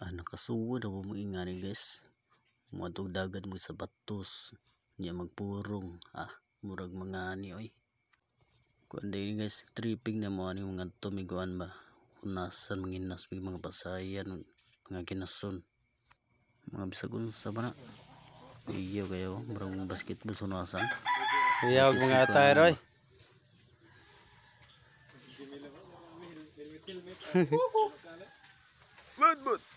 ah, nakasuod ako mo ingani guys. Muadtog dagat mo sa batos. Niya magpurong. Ah murag mga ani oy. Kuan din guys tripping na mo ani mga tumiguan ba? Kunasan manginas may mga pasayan mga kinason. Mga bisag unsa ba na iyo kayo murag basketball sunasan Iyawag mga atay roy. Bud bud.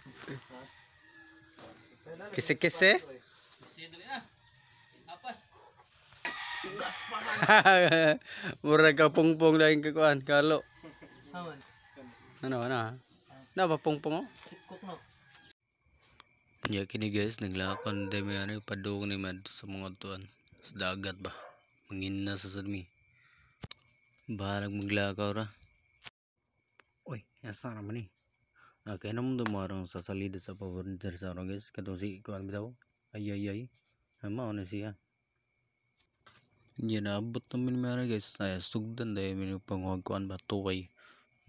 Kise kise. Murag ka pungpong lain ka kuan kalo. Ano ano? Na ba pungpong oh? Ya kini guys naglakon din may ano padung ni mad sa mga tuan sa dagat ba mangina sa sadmi bahalag maglakaw ra Uy, asa naman ni Kaya naman dumarang sa salida sa paboriter sa ano guys. Katong si kuan bitaw ay ay ay. Ama na siya Yan naabot naman meron guys. Ay sugdan dahil may panghuwag kuan ba tuway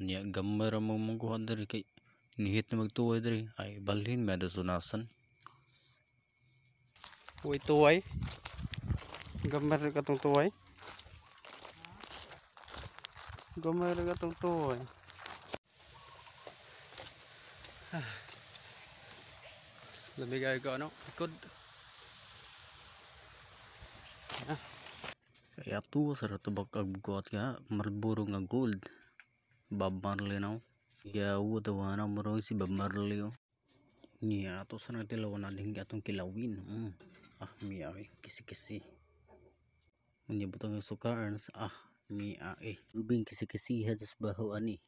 niya gamay ra mong mangkuhan diri kay nihit na magtuway diri ay balhin may sunasan. Uy tuway. Gambar ka tong tuway. Gambar ka tong tuway. Lamig ay ko ano? Ikod. kaya tuwa sa ratubak agbukuat ka marlboro nga gold. Bob Marley now kaya tawana mo rin si Bob Marley oh niya ato sa nagtilaw na din atong kilawin mm. ah miya eh kisi kisi yung suka arns ah miya eh. Rubing kisi kisi hadas baho ani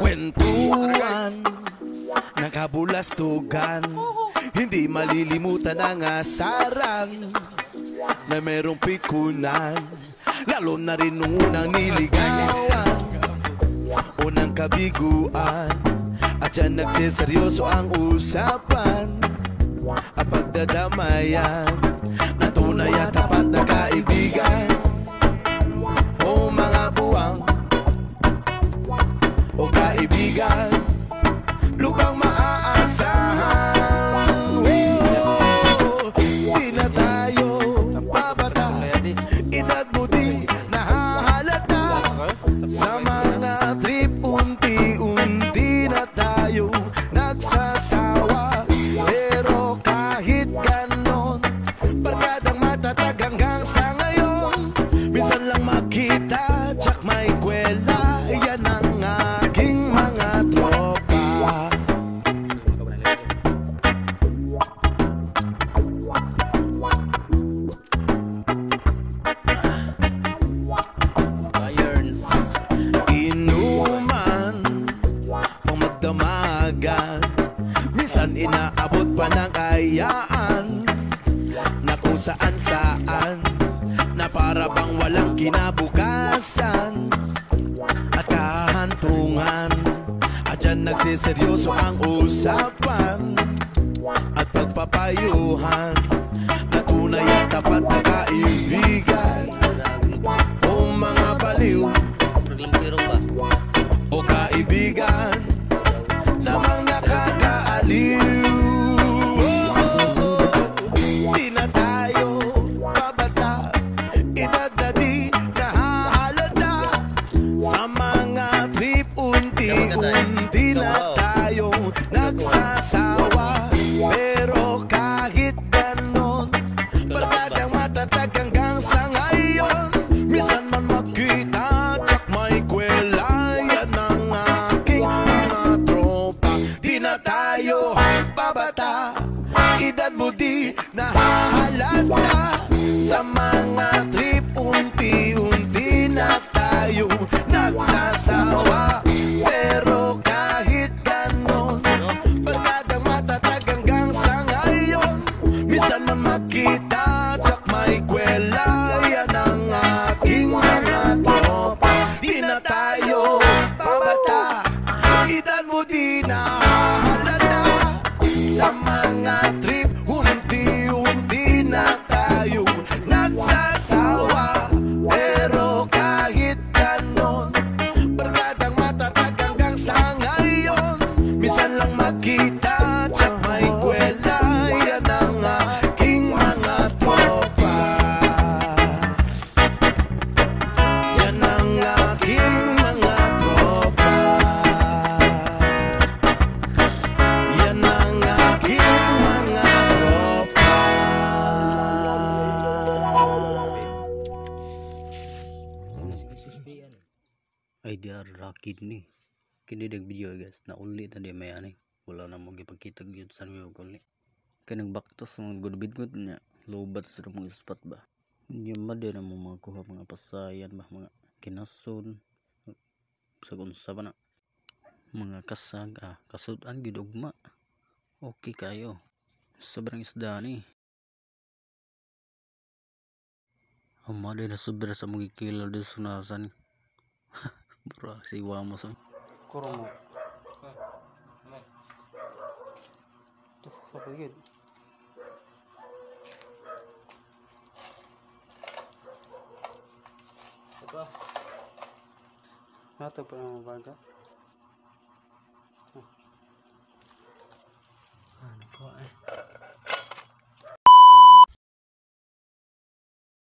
Kwentuhan Nakabulastugan. Hindi malilimutan ang asaran Na merong pikunan Lalo na rin nung unang niligawan Unang kabiguan. At yan nagsiseryoso ang usapan At pagdadamayan. Na tunay at tapat na kaibigan saan saan Na para bang walang kinabukasan. At kahantungan At dyan nagsiseryoso ang usapan At pagpapayuhan unti-unti na Pero kahit ganon Barkadang matatag hanggang sa ngayon. Minsan man magkita Tsak may kwela Yan ang aking mga tropa. Di babata Edad mo di nahahalata. Sa mga chamaquita. Kini kini dag video guys. Na uli na di may ani wala na mo gipagkita gyud sa mga uli kay nagbaktos sa mga gudbid niya lobat sa mga spot ba man din na mo makuha mga pasayan ba mga kinason sa unsa ba na mga kasag ah kasudan gyud ugma okay kayo. Sobrang isda ni. Amma din na sobra sa mga kilo din sunasan Buraksi sih? Kurang. Tuh, apa yun? Apa? Nato pa ng baga. Ano ko eh.